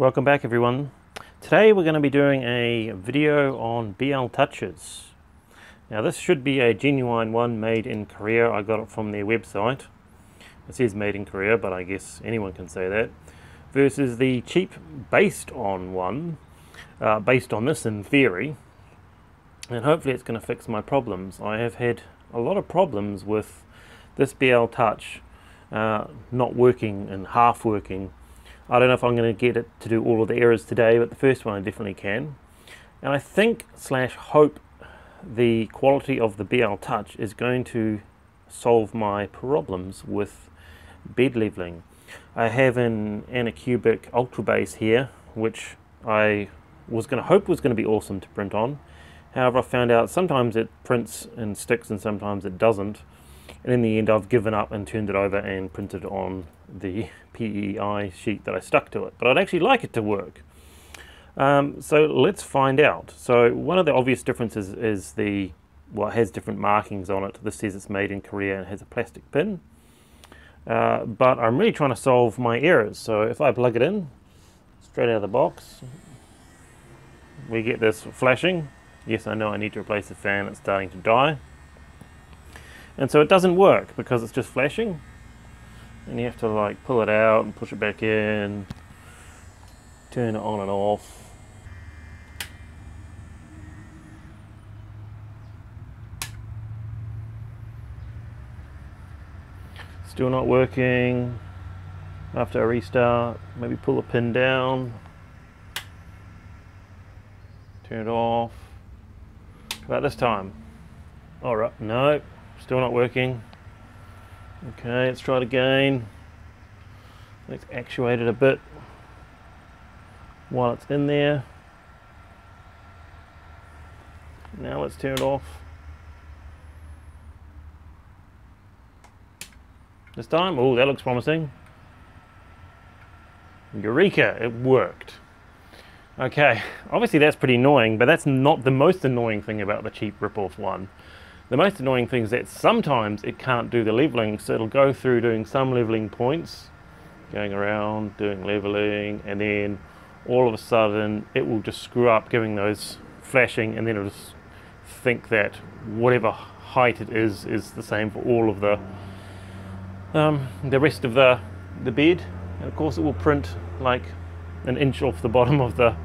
Welcome back everyone. Today we're going to be doing a video on BL Touches. Now this should be a genuine one made in Korea. I got it from their website. It says made in Korea, but I guess anyone can say that. Versus the cheap based on one, uh, based on this in theory. And hopefully it's going to fix my problems. I have had a lot of problems with this BL Touch uh, not working and half working. I don't know if I'm going to get it to do all of the errors today, but the first one I definitely can. And I think slash hope the quality of the BL Touch is going to solve my problems with bed leveling. I have an Anycubic Ultra Base here, which I was going to hope was going to be awesome to print on. However, I found out sometimes it prints and sticks and sometimes it doesn't. And in the end, I've given up and turned it over and printed on the PEI sheet that I stuck to it. But I'd actually like it to work. Um, so let's find out. So one of the obvious differences is the, well, it has different markings on it. This says it's made in Korea and has a plastic pin. Uh, but I'm really trying to solve my errors. So if I plug it in, straight out of the box, we get this flashing. Yes, I know I need to replace the fan, it's starting to die. And so it doesn't work because it's just flashing. And you have to like pull it out and push it back in, turn it on and off. Still not working. After a restart, maybe pull the pin down, turn it off. About this time. Alright, no, still not working. Okay, let's try it again. Let's actuate it a bit while it's in there. Now let's turn it off. This time, oh, that looks promising. Eureka, it worked. Okay, obviously that's pretty annoying, but that's not the most annoying thing about the cheap rip-off one. The most annoying thing is that sometimes it can't do the leveling, so it'll go through doing some leveling points, going around, doing leveling, and then all of a sudden it will just screw up giving those flashing, and then it'll just think that whatever height it is is the same for all of the um, the rest of the the bed. And of course, it will print like an inch off the bottom of the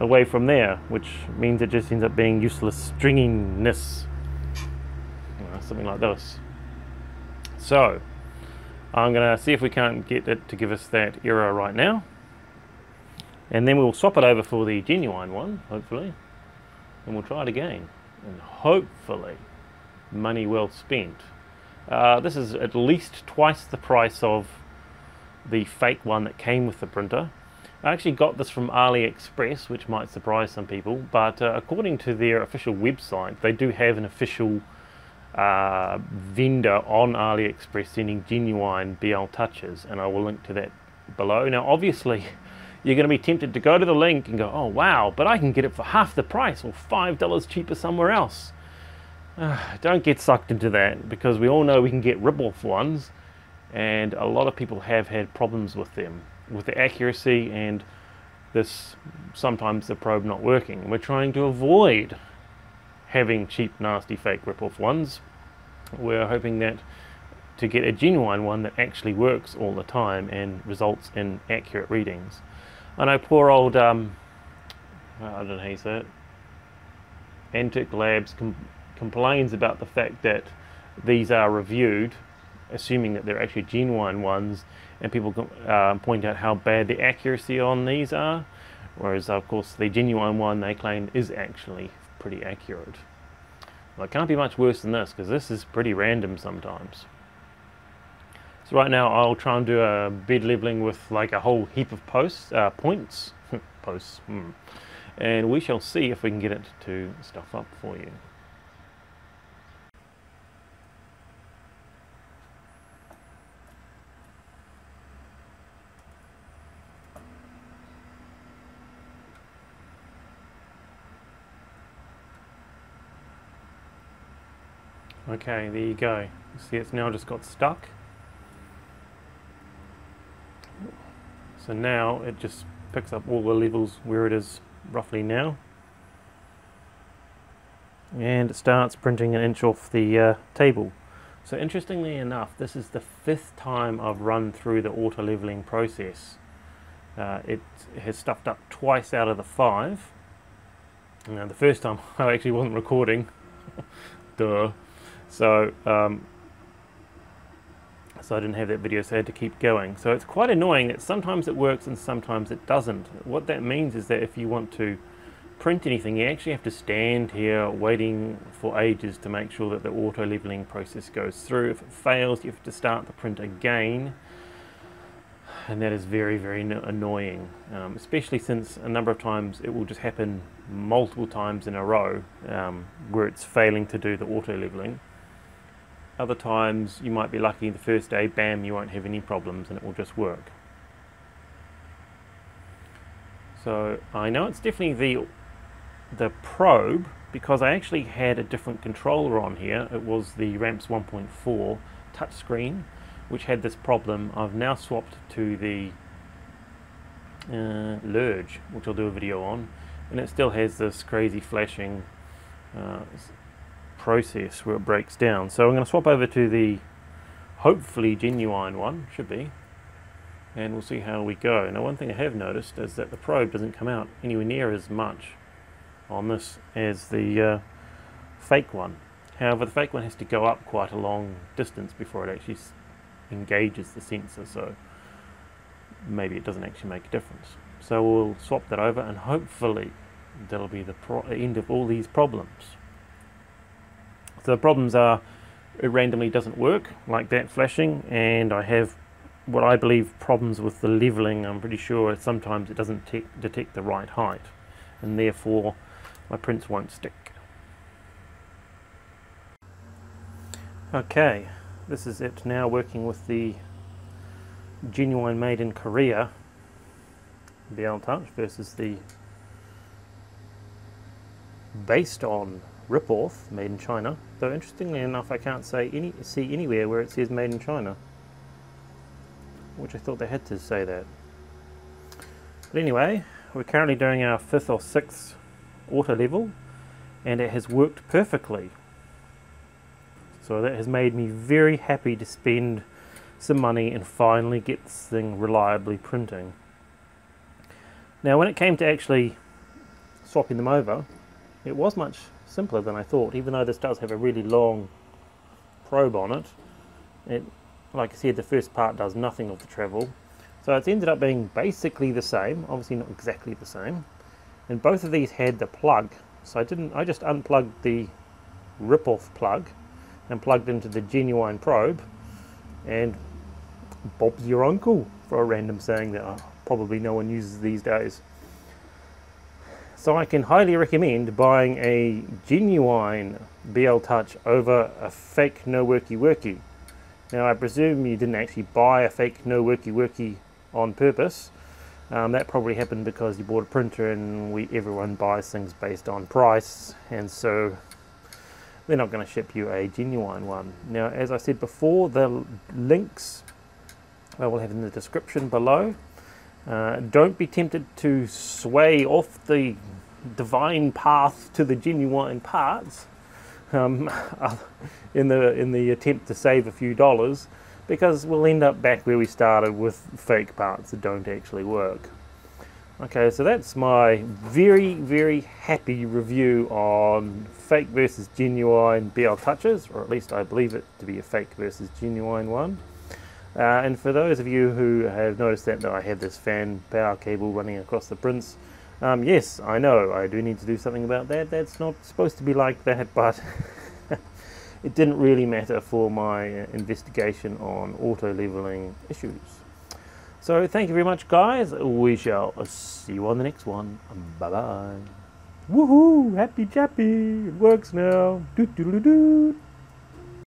away from there, which means it just ends up being useless stringiness something like this. So I'm going to see if we can't get it to give us that error right now. And then we'll swap it over for the genuine one, hopefully. And we'll try it again. And hopefully, money well spent. Uh, this is at least twice the price of the fake one that came with the printer. I actually got this from AliExpress, which might surprise some people, but uh, according to their official website, they do have an official uh, vendor on AliExpress sending genuine BL touches, and I will link to that below. Now, obviously, you're going to be tempted to go to the link and go, oh wow, but I can get it for half the price or $5 cheaper somewhere else. Uh, don't get sucked into that because we all know we can get rip-off ones and a lot of people have had problems with them, with the accuracy and this sometimes the probe not working. We're trying to avoid having cheap, nasty, fake rip-off ones. We're hoping that to get a genuine one that actually works all the time and results in accurate readings. I know poor old, um, I don't know how you say it, Antic Labs com complains about the fact that these are reviewed, assuming that they're actually genuine ones, and people uh, point out how bad the accuracy on these are, whereas of course the genuine one they claim is actually pretty accurate. Well, it can't be much worse than this because this is pretty random sometimes. So right now I'll try and do a bed leveling with like a whole heap of posts, uh, points, posts, hmm. and we shall see if we can get it to stuff up for you. Okay, there you go. You See, it's now just got stuck. So now it just picks up all the levels where it is roughly now and it starts printing an inch off the uh, table. So interestingly enough, this is the fifth time I've run through the auto leveling process. Uh, it has stuffed up twice out of the five. Now the first time I actually wasn't recording, duh. So um, so I didn't have that video, so I had to keep going. So it's quite annoying that sometimes it works and sometimes it doesn't. What that means is that if you want to print anything, you actually have to stand here waiting for ages to make sure that the auto leveling process goes through. If it fails, you have to start the print again. And that is very, very annoying, um, especially since a number of times it will just happen multiple times in a row um, where it's failing to do the auto leveling. Other times you might be lucky the first day, bam, you won't have any problems and it will just work. So I know it's definitely the the probe, because I actually had a different controller on here, it was the Ramps 1.4 touchscreen, which had this problem. I've now swapped to the uh, Lerdge, which I'll do a video on, and it still has this crazy flashing uh, process where it breaks down. So I'm going to swap over to the hopefully genuine one, should be, and we'll see how we go. Now one thing I have noticed is that the probe doesn't come out anywhere near as much on this as the uh, fake one. However, the fake one has to go up quite a long distance before it actually engages the sensor, so maybe it doesn't actually make a difference. So we'll swap that over and hopefully that'll be the end of all these problems. The problems are it randomly doesn't work like that flashing and I have what I believe problems with the leveling. I'm pretty sure sometimes it doesn't detect the right height and therefore my prints won't stick. Okay, this is it now working with the genuine made in Korea BL Touch versus the based on rip-off made in China. Though interestingly enough I can't say any see anywhere where it says made in China. Which I thought they had to say that. But anyway, we're currently doing our fifth or sixth auto level and it has worked perfectly. So that has made me very happy to spend some money and finally get this thing reliably printing. Now when it came to actually swapping them over, it was much simpler than I thought, even though this does have a really long probe on it. It, like I said, the first part does nothing of the travel. So it's ended up being basically the same, obviously not exactly the same, and both of these had the plug so I didn't I just unplugged the rip-off plug and plugged into the genuine probe and Bob's your uncle for a random saying that uh, probably no one uses these days so I can highly recommend buying a genuine BL Touch over a fake no worky worky now I presume you didn't actually buy a fake no worky worky on purpose um, that probably happened because you bought a printer and we everyone buys things based on price and so they're not going to ship you a genuine one. Now as I said before the links I will have in the description below. Uh, don't be tempted to sway off the divine path to the genuine parts um, in the in the attempt to save a few dollars because we'll end up back where we started with fake parts that don't actually work. Okay, so that's my very, very happy review on fake versus genuine BL Touches, or at least I believe it to be a fake versus genuine one. Uh, and for those of you who have noticed that, that I have this fan power cable running across the prints, um, yes, I know, I do need to do something about that. That's not supposed to be like that, but it didn't really matter for my uh, investigation on auto leveling issues. So thank you very much guys. We shall see you on the next one. Bye bye. Woohoo! Happy chappy! It works now. Doo -doo -doo